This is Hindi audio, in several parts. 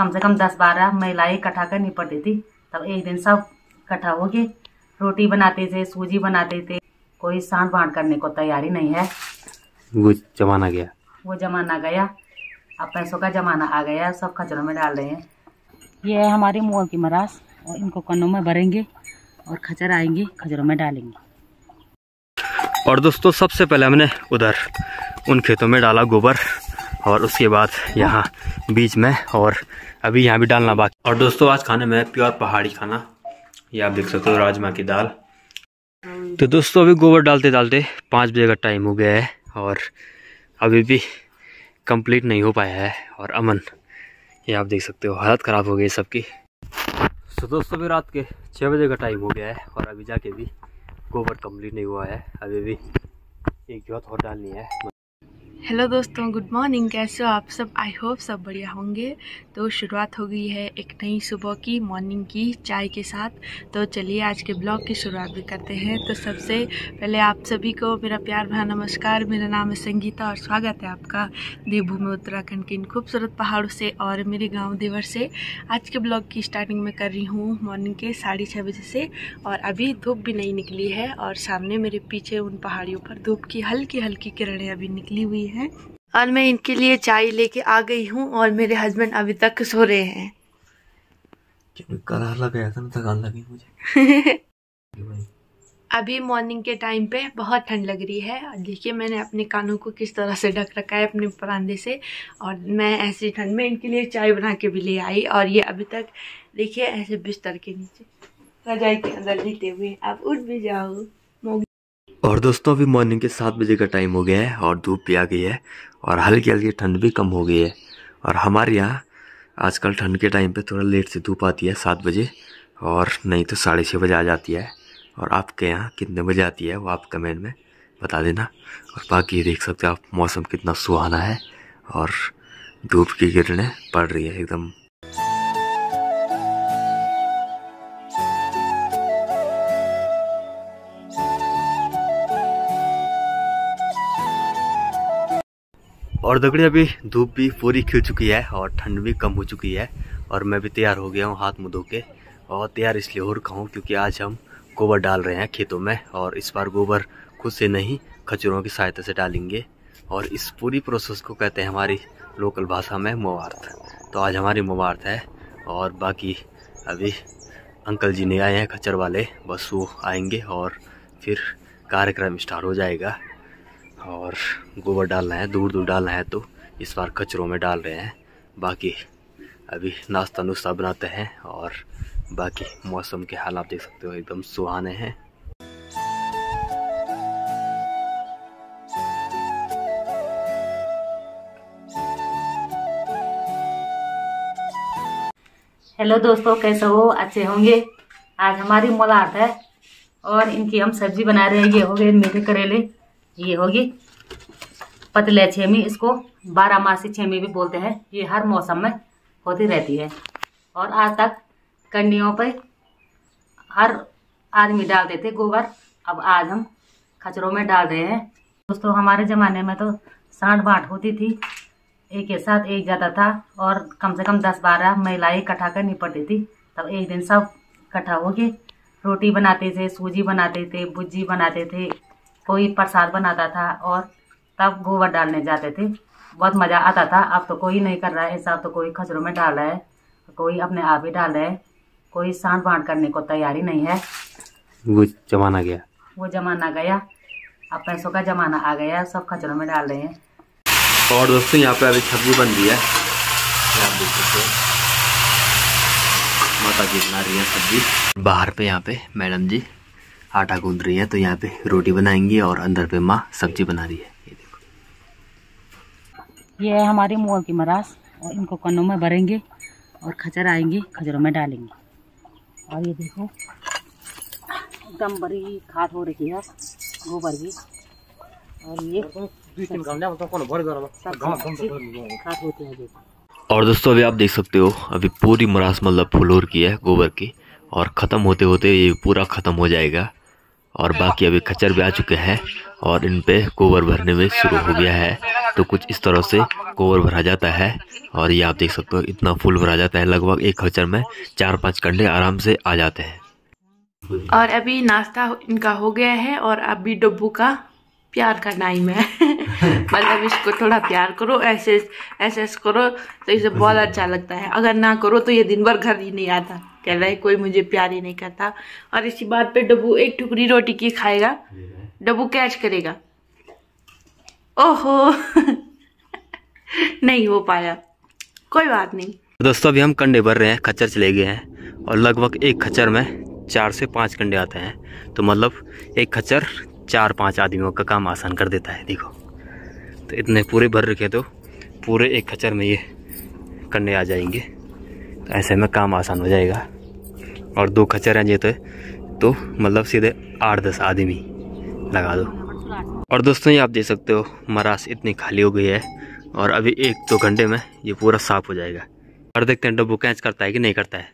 कम से कम दस बारह महिलाएँ इकट्ठा करनी पड़ती थी। तब एक दिन सब इकट्ठा हो गए रोटी बनाते थे सूजी बनाते थे। कोई सांड बांट करने को तैयारी नहीं है। वो जमाना गया। वो जमाना गया। अब पैसों का जमाना आ गया सब खचरों में डाल रहे हैं। ये है हमारी मोल की मरास और इनको कन्नों में भरेंगे और खचर आएँगे खचरों में डालेंगे। और दोस्तों सबसे पहले हमने उधर उन खेतों में डाला गोबर। और उसके बाद यहाँ बीच में और अभी यहाँ भी डालना बाकी। और दोस्तों, आज खाने में प्योर पहाड़ी खाना। ये आप देख सकते हो, राजमा की दाल। तो दोस्तों, अभी गोबर डालते डालते पाँच बजे का टाइम हो गया है और अभी भी कंप्लीट नहीं हो पाया है और अमन, ये आप देख सकते हो, हालत ख़राब हो गई सबकी। तो दोस्तों, अभी रात के छः बजे का टाइम हो गया है और अभी जाके भी गोबर कंप्लीट नहीं हुआ है। अभी भी एक जोत और डालनी है। हेलो दोस्तों, गुड मॉर्निंग। कैसे हो आप सब? आई होप सब बढ़िया होंगे। तो शुरुआत हो गई है एक नई सुबह की, मॉर्निंग की चाय के साथ। तो चलिए आज के ब्लॉग की शुरुआत भी करते हैं। तो सबसे पहले आप सभी को मेरा प्यार भरा नमस्कार। मेरा नाम है संगीता और स्वागत है आपका देवभूमि उत्तराखंड के इन खूबसूरत पहाड़ों से और मेरे गाँव देवर से। आज के ब्लॉग की स्टार्टिंग में कर रही हूँ मॉर्निंग के साढ़े छः बजे से और अभी धूप भी नहीं निकली है और सामने मेरे पीछे उन पहाड़ियों पर धूप की हल्की हल्की किरणें अभी निकली हुई हैं। और मैं इनके लिए चाय लेके आ गई हूँ और मेरे हस्बैंड अभी तक सो रहे हैं। करार लगाया था ना थकान लगी मुझे। अभी मॉर्निंग के टाइम पे बहुत ठंड लग रही है। और देखिए मैंने अपने कानों को किस तरह से ढक रखा है अपने परांदे से। और मैं ऐसी ठंड में इनके लिए चाय बना के भी ले आई। और ये अभी तक देखिए ऐसे बिस्तर के नीचे रजाई के अंदर लेटे हुए आप उठ भी जाओ। और दोस्तों, अभी मॉर्निंग के सात बजे का टाइम हो गया है और धूप भी आ गई है और हल्की हल्की ठंड भी कम हो गई है। और हमारे यहाँ आजकल ठंड के टाइम पे थोड़ा लेट से धूप आती है सात बजे और नहीं तो साढ़े छः बजे आ जाती है। और आपके यहाँ कितने बजे आती है वो आप कमेंट में बता देना। और बाकी ये देख सकते हो आप, मौसम कितना सुहाना है और धूप की किरणें पड़ रही है एकदम। और दगड़ी अभी धूप भी पूरी खिल चुकी है और ठंड भी कम हो चुकी है और मैं भी तैयार हो गया हूँ हाथ मुँह धो के और तैयार इसलिए हो रखा हूँ क्योंकि आज हम गोबर डाल रहे हैं खेतों में और इस बार गोबर खुद से नहीं खचरों की सहायता से डालेंगे और इस पूरी प्रोसेस को कहते हैं हमारी लोकल भाषा में मुबार्थ तो आज हमारी मुबार्थ है और बाकी अभी अंकल जी नहीं आए हैं, खच्चर वाले, बस वो आएँगे और फिर कार्यक्रम स्टार्ट हो जाएगा। और गोबर डालना है दूर दूर डालना है तो इस बार कचरों में डाल रहे हैं। बाकी अभी नाश्ता नुश्ता बनाते हैं और बाकी मौसम के हाल आप देख सकते हो, एकदम सुहाने हैं। हेलो दोस्तों, कैसे हो? अच्छे होंगे? आज हमारी मुलाकात है और इनकी हम सब्ज़ी बना रहे हैं, ये हो गए मीठे करेले। ये होगी। पतले छेमी, इसको बारह मासी छेमी भी बोलते हैं। ये हर मौसम में होती रहती है। और आज तक कंडियों पर हर आदमी डालते थे गोबर। अब आज हम खचरों में डाल रहे हैं। दोस्तों, हमारे ज़माने में तो सांठ बाँट होती थी। एक के साथ एक जाता था और कम से कम दस बारह महिलाएँ इकट्ठा करनी पड़ती थी। तब एक दिन सब इकट्ठा होके रोटी बनाते थे, सूजी बनाते थे भुजी बनाते थे। कोई प्रसाद बनाता था और तब गोबर डालने जाते थे। बहुत मज़ा आता था। अब तो कोई नहीं कर रहा है। ऐसा तो कोई खचरों में डाल रहा है। कोई अपने आप ही डाल रहा है। कोई सांठ बाँट करने को तैयारी नहीं है। वो जमाना गया। वो जमाना गया। अब पैसों का जमाना आ गया। सब खचरों में डाल रहे हैं। और दोस्तों यहाँ पे अभी सब्ज़ी बन रही है। आप देख सकते हो। माता जी बना रही है सब्ज़ी बाहर पे यहाँ पे मैडम जी। आटा गूंद रही है तो यहाँ पे रोटी बनाएँगी और अंदर पे माँ सब्ज़ी बना रही है। ये देखो। ये है हमारी मोल की मरास और इनको कन्नों में भरेंगे और खचर आएँगे खचरों में डालेंगे। और ये देखो एकदम बड़ी खाद हो रही है गोबर की। और ये खाद होती है देखो। और दोस्तों अभी आप देख सकते हो अभी पूरी मरास मतलब फुलोर की है गोबर की और ख़त्म होते होते ये पूरा ख़त्म हो जाएगा। और बाकी अभी खच्चर भी आ चुके हैं और इन पे गोबर भरने में शुरू हो गया है। तो कुछ इस तरह से गोबर भरा जाता है और ये आप देख सकते हो, इतना फुल भरा जाता है, लगभग एक खच्चर में चार पाँच कंडे आराम से आ जाते हैं। और अभी नाश्ता इनका हो गया है और अभी डब्बू का प्यार का टाइम है। मतलब इसको थोड़ा प्यार करो, ऐसे ऐसे करो तो इसे बहुत अच्छा लगता है। अगर ना करो तो ये दिन भर घर ही नहीं आता। कह रहा है कोई मुझे प्यार ही नहीं करता। और इसी बात पे डब्बू एक टुकड़ी रोटी की खाएगा। डब्बू कैच करेगा। ओहो! नहीं हो पाया। कोई बात नहीं। दोस्तों अभी हम कंडे भर रहे हैं खच्चर चले गए हैं। और लगभग एक खच्चर में चार से पाँच कंडे आते हैं। तो मतलब एक खच्चर चार पाँच आदमियों का काम आसान कर देता है देखो। तो इतने पूरे भर रखे तो पूरे एक खच्चर में ये कंडे आ जाएँगे। तो ऐसे में काम आसान हो जाएगा। और दो खच्चर हैं ये तो मतलब सीधे आठ दस आदमी लगा दो। और दोस्तों, ये आप देख सकते हो, मरास इतनी खाली हो गई है, और अभी एक दो घंटे में ये पूरा साफ़ हो जाएगा। और देखते हैं, डब्बू कैच करता है कि नहीं करता है?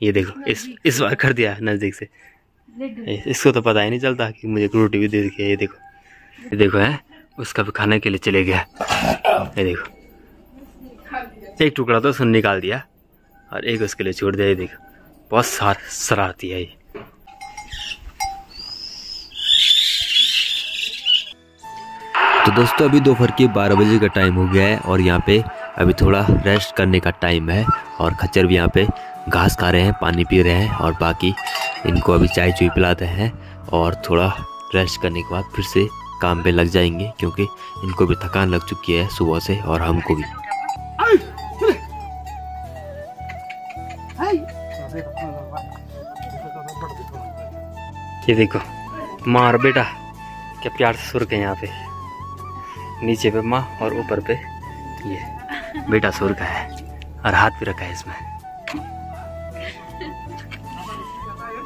ये देखो, इस इस बार कर दिया है नज़दीक से। इसको तो पता ही नहीं चलता कि मुझे रोटी भी दे दी ये देखो। ये देखो, है, उसका भी खाने के लिए चले गया। ये देखो। एक टुकड़ा तो उसने निकाल दिया। और एक उसके लिए छोड़ दिया देखो। बहुत सार, शरारती है ये। तो दोस्तों, अभी दोपहर के बारह बजे का टाइम हो गया है और यहाँ पे अभी थोड़ा रेस्ट करने का टाइम है और खच्चर भी यहाँ पे घास खा रहे हैं, पानी पी रहे हैं और बाकी इनको अभी चाय चुई पिलाते हैं और थोड़ा रेस्ट करने के बाद फिर से काम पे लग जाएँगे क्योंकि इनको भी थकान लग चुकी है सुबह से और हमको भी। ये देखो, माँ और बेटा क्या प्यार से सुर के यहाँ पे। नीचे पे माँ और ऊपर पे ये बेटा सुर का है, और हाथ भी रखा है इसमें।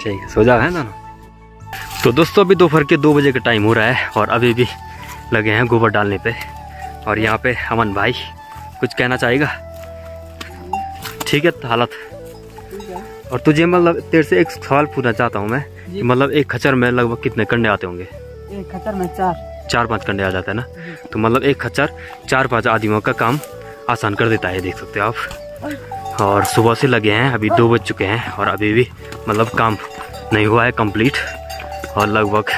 ठीक है, सो जाओ, है दोनों? तो दोस्तों, अभी दोपहर के दो बजे का टाइम हो रहा है, और अभी भी लगे हैं गोबर डालने पे। और यहाँ पे अमन भाई, कुछ कहना चाहेगा? ठीक है, हालत और तुझे मतलब तेरे से एक सवाल पूछना चाहता हूँ मैं मतलब एक खच्चर में लगभग कितने कंडे आते होंगे? एक खच्चर में चार। चार पाँच कंडे आ जाता है ना? तो मतलब एक खच्चर चार पाँच आदमियों का काम आसान कर देता है देख सकते हो आप। और सुबह से लगे हैं अभी दो बज चुके हैं और अभी भी मतलब काम नहीं हुआ है कंप्लीट। और लगभग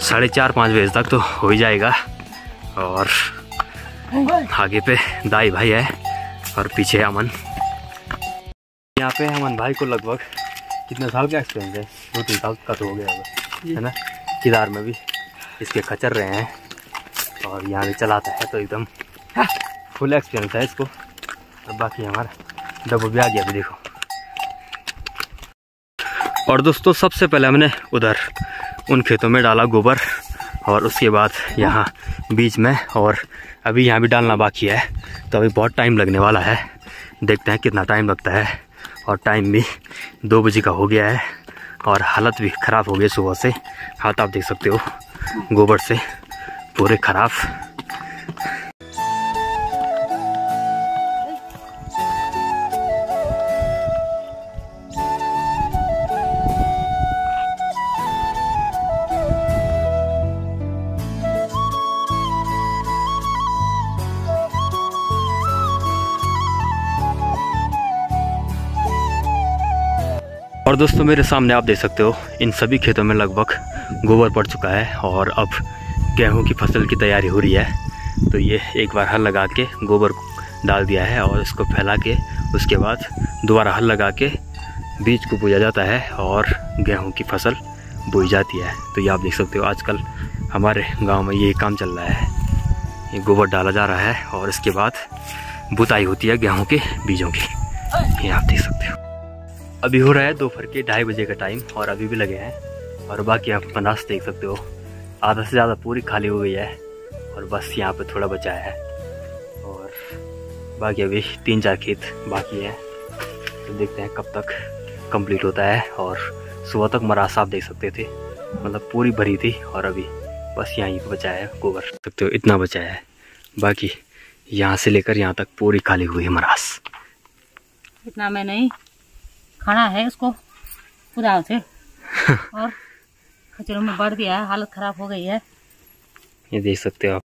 साढ़े चार पाँच बजे तक तो हो ही जाएगा। और आगे पे दाई भाई है और पीछे अमन। यहाँ पे अमन भाई को लगभग कितने साल का एक्सपीरियंस है? दो तीन साल का तो हो गया होगा है ना? किदार में भी इसके खचर रहे हैं और यहाँ भी चलाता है तो एकदम फुल एक्सपीरियंस है इसको। और बाकी हमारा डब्बू भी आ गया अभी देखो। और दोस्तों सबसे पहले हमने उधर उन खेतों में डाला गोबर और उसके बाद यहाँ बीच में और अभी यहाँ भी डालना बाकी है। तो अभी बहुत टाइम लगने वाला है। देखते हैं कितना टाइम लगता है। और टाइम भी दो बजे का हो गया है और हालत भी ख़राब हो गई सुबह से। हाथ आप देख सकते हो। गोबर से पूरे ख़राब। और दोस्तों, मेरे सामने आप देख सकते हो, इन सभी खेतों में लगभग गोबर पड़ चुका है और अब गेहूँ की फ़सल की तैयारी हो रही है। तो ये एक बार हल लगा के गोबर डाल दिया है और इसको फैला के, उसके बाद दोबारा हल लगा के बीज को बोया जाता है और गेहूँ की फ़सल बोई जाती है। तो ये आप देख सकते हो, आजकल हमारे गाँव में ये काम चल रहा है। ये गोबर डाला जा रहा है और इसके बाद बुताई होती है गेहूँ के बीजों की। ये आप देख सकते हो। अभी हो रहा है दोपहर के ढाई बजे का टाइम और अभी भी लगे हैं और बाकी आप पनास देख सकते हो। आधा से ज़्यादा पूरी खाली हो गई है और बस यहाँ पे थोड़ा बचा है। और बाकी अभी तीन चार खेत बाकी हैं। तो देखते हैं कब तक कंप्लीट होता है और सुबह तक मरासा आप देख सकते थे। मतलब पूरी भरी थी और अभी बस यहीं पर बचा है, गोबर। सकते हो, इतना बचा है। बाकी यहाँ से लेकर यहाँ तक पूरी खाली हुई है मरास। इतना मैं नहीं खाना है उसको खुदा से। और खचरों में बढ़ गया है हालत खराब हो गई है। ये देख सकते हो आप।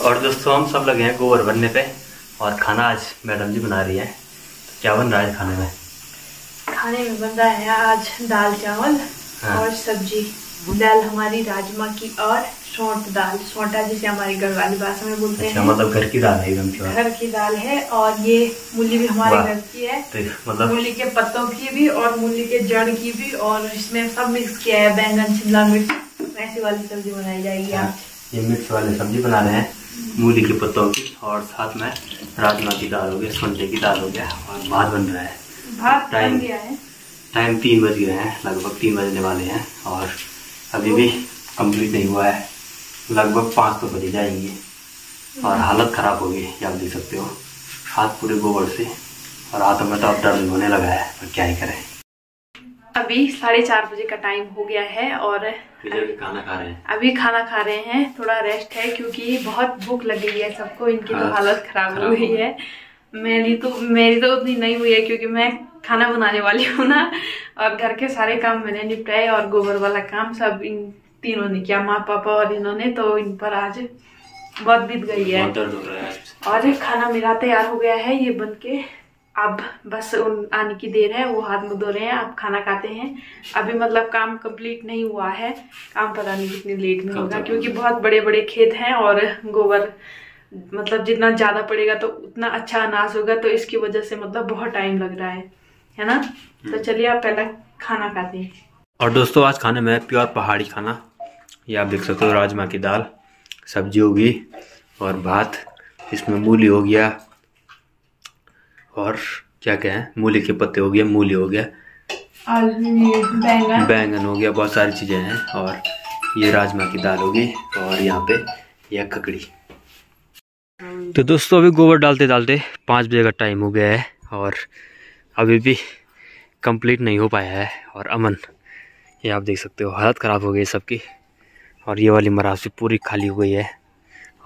और दोस्तों हम सब लगे हैं गोबर बनने पे। और खाना आज मैडम जी बना रही है। तो क्या बन रहा है खाने में? खाने में बन रहा है आज दाल चावल हाँ। और सब्ज़ी। दाल हमारी राजमा की और सौंठ दाल सौंठा जिसे हमारी घर वाली भाषा में बोलते अच्छा हैं। मतलब घर की दाल है एकदम घर की दाल है और ये मूली भी हमारे घर की है। तो मतलब मूली के पत्तों की भी और मूली के जड़ की भी और इसमें सब मिक्स किया है बैंगन शिमला मिर्च ऐसी वाली सब्ज़ी बनाई जाएगी हाँ, आज। ये मिर्च वाली सब्ज़ी बना रहे हैं मूली के पत्तों की और साथ में राजमा की दाल हो गया सोंटे की दाल हो गया और भात बन रहा है। भात टाइम। गया है। टाइम तीन बज गए हैं लगभग तीन बजने वाले हैं और अभी भी कंप्लीट नहीं हुआ है। लगभग पाँच तो बजे जाएँगे और हालत ख़राब हो गई आप देख सकते हो। हाथ पूरे गोबर से और हाथों में तो अब दर्द होने लगा है पर क्या ही करें। अभी साढ़े चार बजे का टाइम हो गया है और फिर भी खाना खा रहे हैं। अभी खाना खा रहे हैं थोड़ा रेस्ट है क्योंकि बहुत भूख लग गई है सबको इनकी तो हाँ, हालत खराब हो हो गई। है। मेरी तो मेरी तो उतनी नहीं हुई है क्योंकि मैं खाना बनाने वाली हूँ ना। और घर के सारे काम मैंने निपटाए और गोबर वाला काम सब इन तीनों ने किया माँ पापा और इन्होंने तो इन पर आज बहुत बीत गई है। और खाना मेरा तैयार हो गया है ये बन के। अब बस उन आने की देर है वो हाथ मुँह धो रहे हैं अब खाना खाते हैं। अभी मतलब काम कंप्लीट नहीं हुआ है काम पता नहीं कितनी लेट में होगा क्योंकि बहुत बड़े बड़े खेत हैं और गोबर मतलब जितना ज़्यादा पड़ेगा तो उतना अच्छा अनाज होगा तो इसकी वजह से मतलब बहुत टाइम लग रहा है है ना? तो चलिए आप पहले खाना खाते हैं। और दोस्तों आज खाने में प्योर पहाड़ी खाना। ये आप देख सकते हो राजमा की दाल सब्ज़ी होगी और भात। इसमें मूली हो गया और क्या क्या है मूली के पत्ते हो गया मूली हो गया। बैंगन। बैंगन हो गया बहुत सारी चीज़ें हैं और ये राजमा की दाल होगी और यहाँ पे यह ककड़ी तो दोस्तों अभी गोबर डालते डालते पाँच बजे का टाइम हो गया है और अभी भी कंप्लीट नहीं हो पाया है और अमन ये आप देख सकते हो हालत ख़राब हो गई सबकी। और ये वाली मराज भी पूरी खाली हो गई है।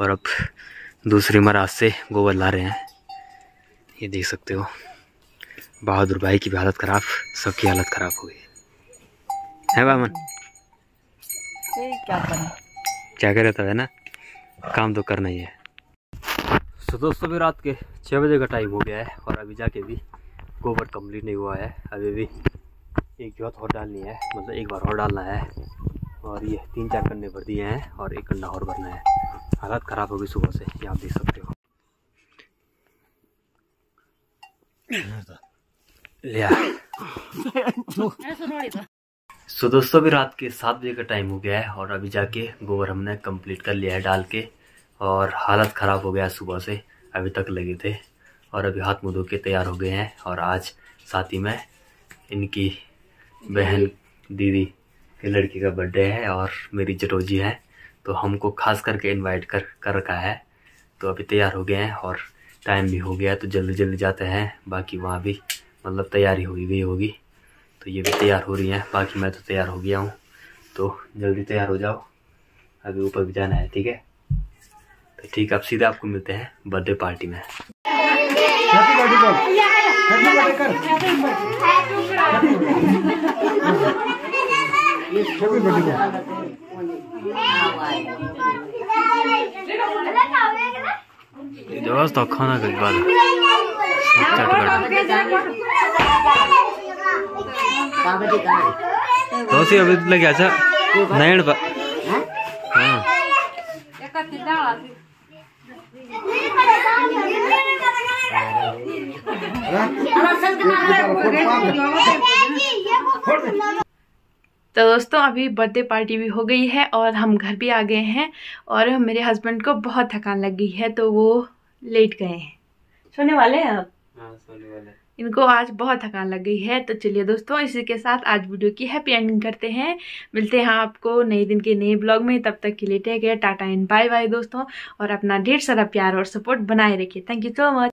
और अब दूसरी मराज से गोबर ला रहे हैं। ये देख सकते हो। बहादुर भाई की भी हालत ख़राब सबकी हालत ख़राब हो गई है। बामन? क्या करें? क्या करे था है ना? काम तो करना ही है। तो दोस्तों भी रात के छः बजे का टाइम हो गया है और अभी जाके भी गोबर कंप्लीट नहीं हुआ है। अभी भी एक जोत और डालनी है मतलब एक बार और डालना है। और ये तीन चार कंडे भर दिए हैं और एक कंडा और भरना है। हालत ख़राब होगी सुबह से ये आप देख सकते हो। लिया सो दोस्तों भी रात के सात बजे का टाइम हो गया है और अभी जाके गोबर हमने कंप्लीट कर लिया है डाल के और हालत ख़राब हो गया सुबह से, अभी तक लगे थे और अभी हाथ मुँह धो के तैयार हो गए हैं और आज साथ ही में इनकी बहन, दीदी लड़की का बर्थडे है और मेरी जटोजी है तो हमको खास करके इनवाइट कर कर रखा है। तो अभी तैयार हो गए हैं और टाइम भी हो गया है तो जल्दी जल्दी जाते हैं। बाकी वहाँ भी मतलब तैयारी हो गई होगी तो ये भी तैयार हो रही हैं। बाकी मैं तो तैयार हो गया हूँ तो जल्दी तैयार हो जाओ। अभी ऊपर भी जाना है ठीक है? तो ठीक है अब सीधे आपको मिलते हैं बर्थडे पार्टी में। हैप्पी बर्थडे कर हैप्पी ज़बरदस्त तो खाना के बाद तो सी अभी लगे अच्छा नयन पर हाँ तो दोस्तों अभी बर्थडे पार्टी भी हो गई है और हम घर भी आ गए हैं और मेरे हस्बैंड को बहुत थकान लग गई है तो वो लेट गए हैं। सोने वाले हैं अब इनको आज बहुत थकान लग गई है तो चलिए दोस्तों इसी के साथ आज वीडियो की हैप्पी एंडिंग करते हैं। मिलते हैं आपको नए दिन के नए ब्लॉग में तब तक के लिए take care tata and bye bye दोस्तों और अपना ढेर सारा प्यार और सपोर्ट बनाए रखिए। Thank you so much